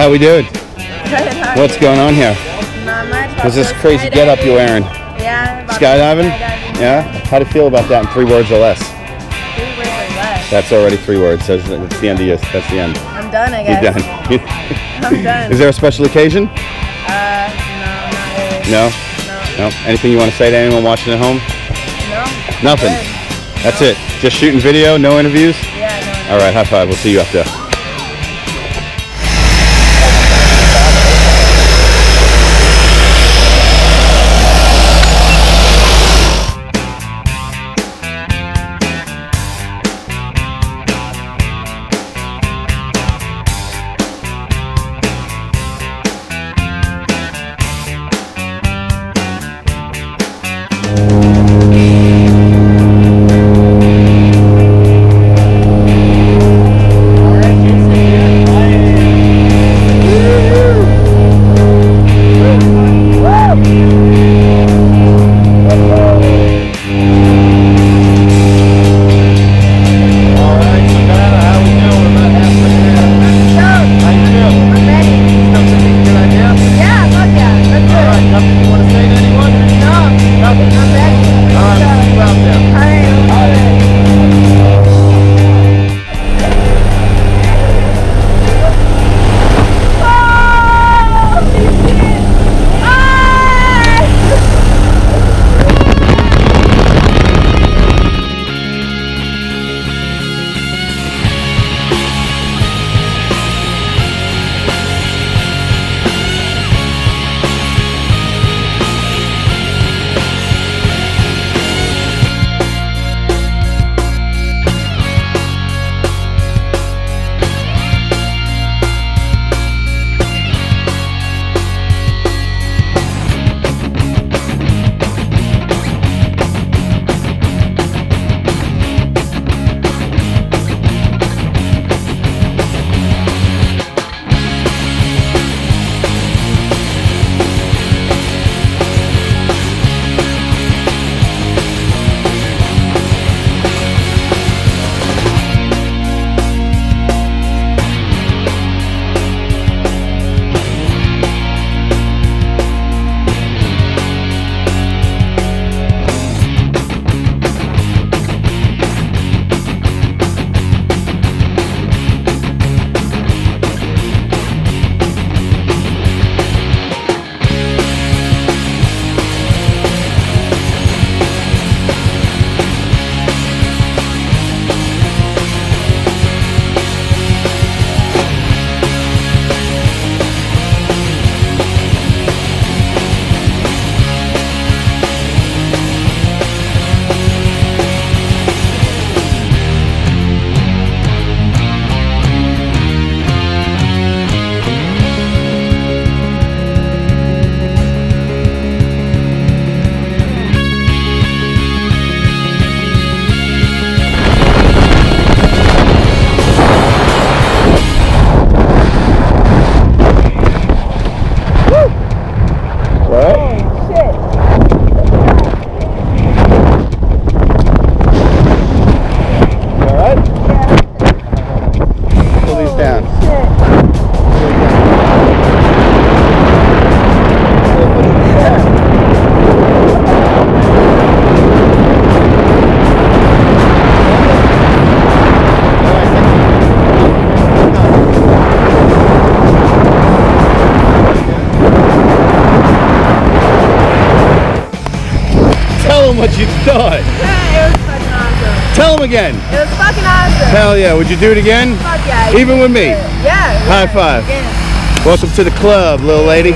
How we doing? Good, What's you? going on here? Not much. What's this crazy get up you're wearing? Yeah. Skydiving? skydiving. Yeah? How do you feel about that in three words or less? Three words or less. That's already three words. That's, that's the end of you. That's the end. I'm done, I guess. You're done. I'm done. Is there a special occasion? Uh, no, not really. No? No. No? Anything you want to say to anyone watching at home? No. Nothing. Good. That's it. Just shooting video, no interviews? Yeah, no. All right, high five. We'll see you up there. What you thought. It was fucking awesome. Tell them again. It was fucking awesome. Hell yeah. Would you do it again? Fuck yeah. Even with me? Yeah. High five. yeah. Welcome to the club, little lady.